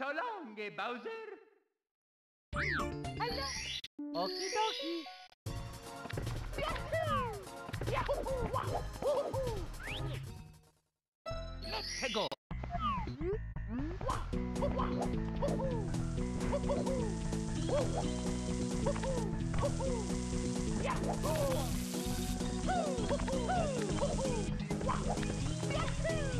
So long, eh, Bowser. Ala! Okie dokie! Let's go. Here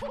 Yeah.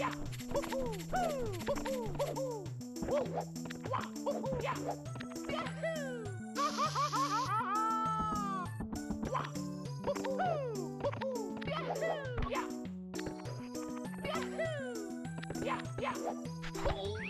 야! 호호! 호호! 호호! 호호! 와! 호호! 야! 야호! 하하하하하하! 와! 호호! 호호! 야호! 야! 야호! 야! 야! 호호!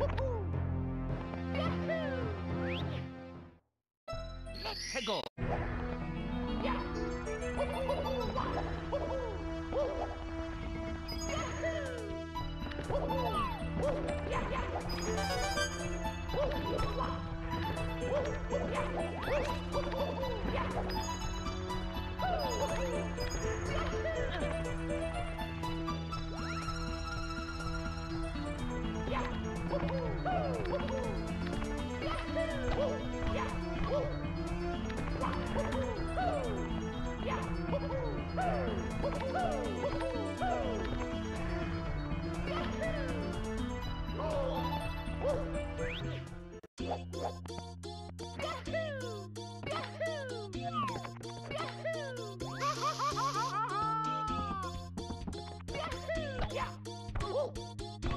Let's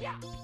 Yeah.